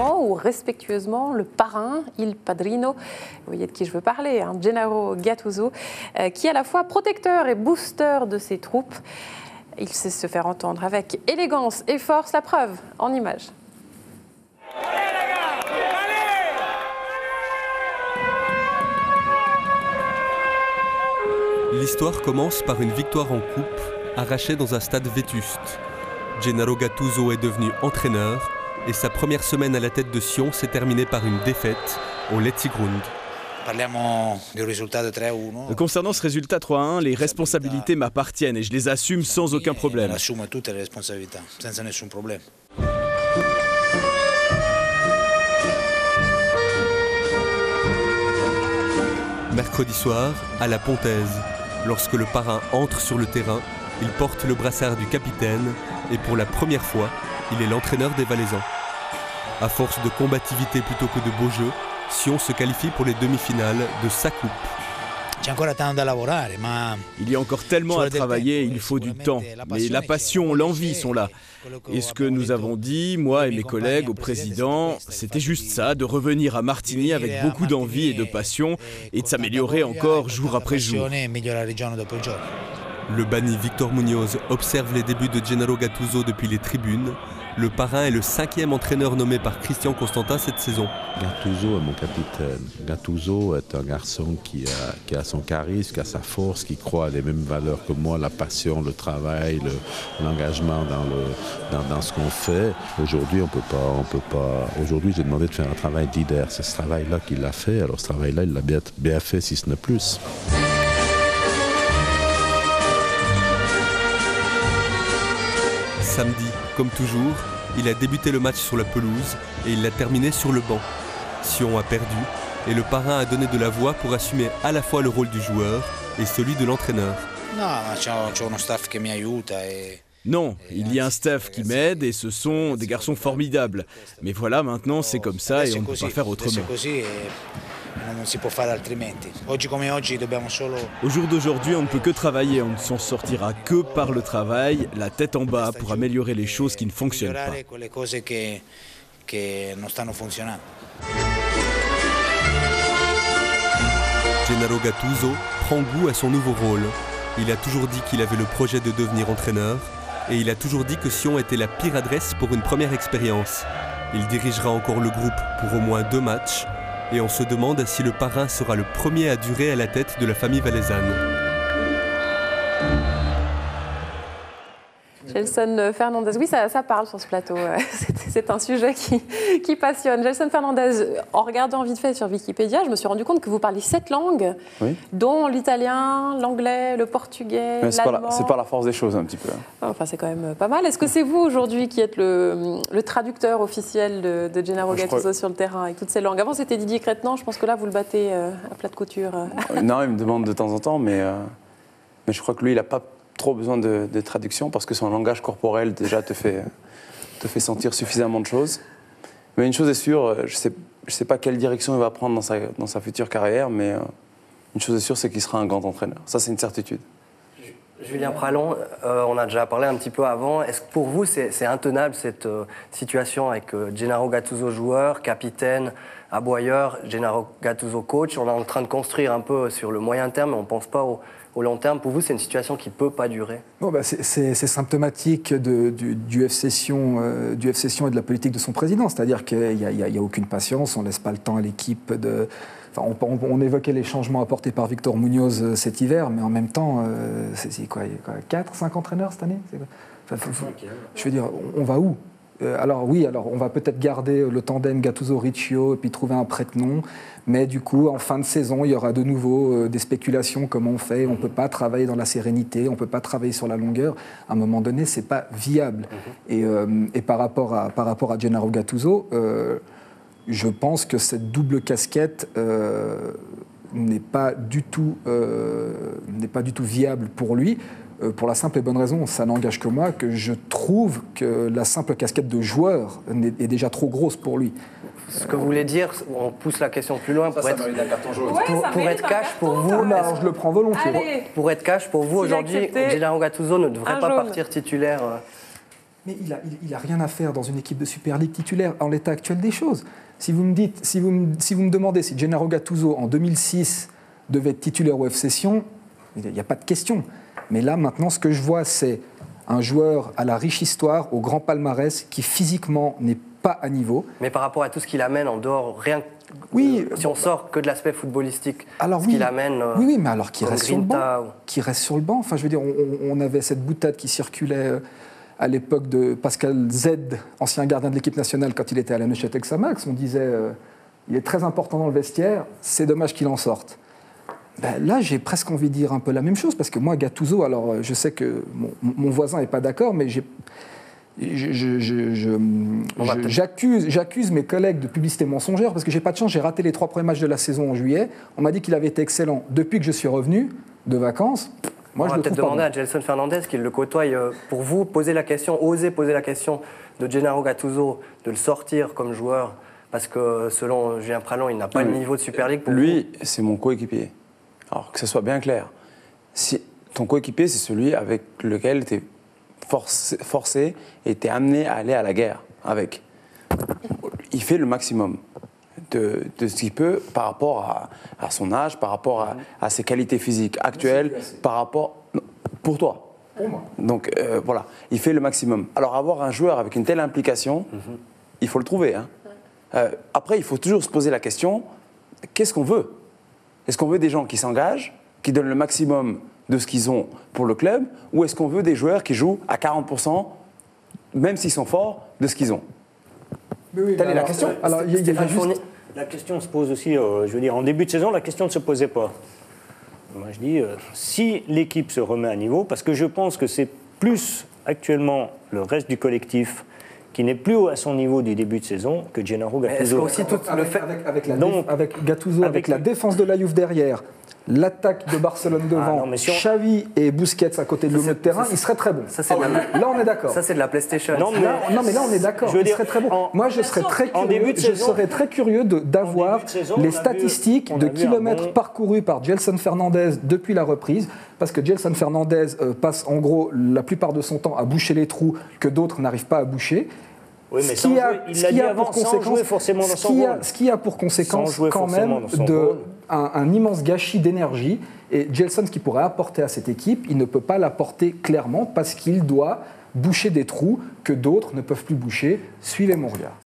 ou respectueusement le parrain, il padrino, vous voyez de qui je veux parler, hein, Gennaro Gattuso, euh, qui est à la fois protecteur et booster de ses troupes. Il sait se faire entendre avec élégance et force, la preuve en images. L'histoire commence par une victoire en coupe, arrachée dans un stade vétuste. Gennaro Gattuso est devenu entraîneur et sa première semaine à la tête de Sion s'est terminée par une défaite au Letzigrund. Concernant ce résultat 3-1, les responsabilités m'appartiennent et je les assume sans aucun problème. Mercredi soir, à la Pontaise, lorsque le parrain entre sur le terrain, il porte le brassard du capitaine et pour la première fois, il est l'entraîneur des Valaisans. À force de combativité plutôt que de beau jeu, Sion se qualifie pour les demi-finales de sa coupe. Il y a encore tellement à travailler, il faut du temps. Mais la passion, l'envie sont là. Et ce que nous avons dit, moi et mes collègues, au président, c'était juste ça, de revenir à Martigny avec beaucoup d'envie et de passion et de s'améliorer encore jour après jour. Le banni Victor Munoz observe les débuts de Gennaro Gattuso depuis les tribunes le parrain est le cinquième entraîneur nommé par Christian Constantin cette saison. Gattuso est mon capitaine. Gattuso est un garçon qui a, son charisme, qui a sa force, qui croit à les mêmes valeurs que moi, la passion, le travail, l'engagement dans, dans, ce qu'on fait. Aujourd'hui, on peut pas, on peut pas. Aujourd'hui, j'ai demandé de faire un travail leader. C'est ce travail-là qu'il a fait. Alors ce travail-là, il l'a bien, bien fait, si ce n'est plus. Samedi, comme toujours, il a débuté le match sur la pelouse et il l'a terminé sur le banc. Sion a perdu et le parrain a donné de la voix pour assumer à la fois le rôle du joueur et celui de l'entraîneur. Non, il y a un staff qui m'aide et ce sont des garçons formidables. Mais voilà, maintenant c'est comme ça et on ne peut pas faire autrement. Au jour d'aujourd'hui, on ne peut que travailler, on ne s'en sortira que par le travail, la tête en bas pour améliorer les choses qui ne fonctionnent pas. Gennaro Gattuso prend goût à son nouveau rôle. Il a toujours dit qu'il avait le projet de devenir entraîneur et il a toujours dit que Sion était la pire adresse pour une première expérience. Il dirigera encore le groupe pour au moins deux matchs et on se demande si le parrain sera le premier à durer à la tête de la famille valaisanne. Gelson Fernandez, oui, ça, parle sur ce plateau. C'est un sujet qui, qui, passionne. Gelson Fernandez, en regardant vite fait sur Wikipédia, je me suis rendu compte que vous parlez sept langues, dont l'italien, l'anglais, le portugais, l'allemand. C'est pas la force des choses, un petit peu. Enfin, c'est quand même pas mal. Est-ce que c'est vous aujourd'hui qui êtes le, traducteur officiel de, de Gennaro Gattuso sur le terrain avec toutes ces langues? Avant, c'était Didier Crétenant. Je pense que là, vous le battez euh, à plat de couture. non, il me demande de temps en temps, mais, euh, mais je crois que lui, il n'a pas trop besoin de, traduction parce que son langage corporel déjà te fait, te fait sentir suffisamment de choses. Mais une chose est sûre, je ne sais pas quelle direction il va prendre dans sa, dans sa future carrière, mais euh, une chose est sûre, c'est qu'il sera un grand entraîneur. Ça, c'est une certitude. Julien Pralon, euh, on a déjà parlé un petit peu avant. Est-ce que pour vous, c'est intenable cette euh, situation avec Gennaro Gattuso joueur, capitaine, aboyeur, Gennaro Gattuso coach? On est en train de construire un peu sur le moyen terme, mais on ne pense pas au, long terme Pour vous, c'est une situation qui ne peut pas durer? Bon, bah C'est symptomatique du, euh, du FC et de la politique de son président. C'est-à-dire qu'il n'y a, a, aucune patience, on ne laisse pas le temps à l'équipe de... Enfin, on, évoquait les changements apportés par Victor Munoz euh, cet hiver, mais en même temps, euh, c'est quoi, 4, 5 entraîneurs cette année? Je veux dire, on va où? Euh, alors oui, alors on va peut-être garder le tandem Gattuso-Riccio et puis trouver un prête-nom, mais du coup, en fin de saison, il y aura de nouveau des spéculations comme on fait? On ne peut pas travailler dans la sérénité, on ne peut pas travailler sur la longueur. À un moment donné, c'est pas viable. Mhm. Euh, et, par, rapport à, par rapport à Gennaro Gattuso, je pense que cette double casquette n'est pas du tout n'est pas du tout viable pour lui. Euh, pour la simple et bonne raison, ça n'engage que moi, que je trouve que la simple casquette de joueur est déjà trop grosse pour lui. Ce que vous voulez dire, on pousse la question plus loin pour être, pour, être cash pour vous. je le prends volontiers. Pour être cash pour vous aujourd'hui, Gennaro Gattuso ne devrait pas partir titulaire. Euh, Mais il n'a il, a rien à faire dans une équipe de Super League titulaire en l'état actuel des choses. Si vous me, dites, si vous me, si vous me demandez si Gennaro Gattuso en 2006 devait être titulaire au FC Sion, il n'y a pas de question. Mais là, maintenant, ce que je vois, c'est un joueur à la riche histoire, au grand palmarès, qui physiquement n'est pas à niveau. Mais par rapport à tout ce qu'il amène en dehors, rien oui, si on sort que de l'aspect footballistique, alors ce oui, qu'il amène. oui, oui, mais alors qu'il reste sur le banc. Qui reste sur le banc. Enfin, je veux dire, on, avait cette boutade qui circulait euh, à l'époque de Pascal Z, ancien gardien de l'équipe nationale, quand il était à la Neuchâtel avec Samax. On disait, euh, il est très important dans le vestiaire. C'est dommage qu'il en sorte. Ben, là, j'ai presque envie de dire un peu la même chose, parce que moi, Gattuso, alors euh, je sais que mon, voisin n'est pas d'accord, mais j'accuse, j'accuse mes collègues de publicité mensongère parce que j'ai pas de chance, j'ai raté les trois premiers matchs de la saison en juillet. On m'a dit qu'il avait été excellent depuis que je suis revenu de vacances. Moi, On va peut-être demander à Gelson Fernandez, qu'il le côtoie, euh, pour vous, poser la question, oser poser la question de Gennaro Gattuso, de le sortir comme joueur, parce que selon Julien Pralon, il n'a pas le niveau de Super League pour Lui, c'est mon coéquipier. Alors que ce soit bien clair, si ton coéquipier, c'est celui avec lequel tu es forcé, et tu es amené à aller à la guerre avec. Il fait le maximum de, ce qu'il peut par rapport à, son âge, par rapport à, ses qualités physiques actuelles, par rapport. pour toi. Pour moi. Donc euh, voilà, il fait le maximum. Alors avoir un joueur avec une telle implication, mhm. il faut le trouver. Hein. Euh, après, il faut toujours se poser la question qu'est-ce qu'on veut? Est-ce qu'on veut des gens qui s'engagent, qui donnent le maximum de ce qu'ils ont pour le club, ou est-ce qu'on veut des joueurs qui jouent à 40%, même s'ils sont forts, de ce qu'ils ont? Oui, Telle est la question. Alors, La question se pose aussi, euh, je veux dire, en début de saison, la question ne se posait pas. Moi, je dis, euh, si l'équipe se remet à niveau, parce que je pense que c'est plus actuellement le reste du collectif qui n'est plus à son niveau du début de saison que Gennaro Gattuso. Aussi tout le fait... avec, la avec Gattuso, avec, la défense de la Juve derrière, l'attaque de Barcelone ah, devant, Xavi et Busquets à côté de l'homme de terrain, il serait très bon. Ça, oh, Là, on est d'accord. Ça, c'est de la PlayStation. Non, mais là, non, mais là on est d'accord. Il serait très bon. Moi, je serais très curieux, je serais très curieux d'avoir les statistiques de kilomètres parcourus par Gelson Fernandez depuis la reprise, parce que Gelson Fernandez euh, passe en gros la plupart de son temps à boucher les trous que d'autres n'arrivent pas à boucher. Oui, mais il l'a dit avant, sans jouer forcément dans son rôle. Ce qui a pour conséquence quand même de, un, immense gâchis d'énergie. Et Gelson, ce qu'il pourrait apporter à cette équipe, il ne peut pas l'apporter clairement parce qu'il doit boucher des trous que d'autres ne peuvent plus boucher. Suivez mon regard.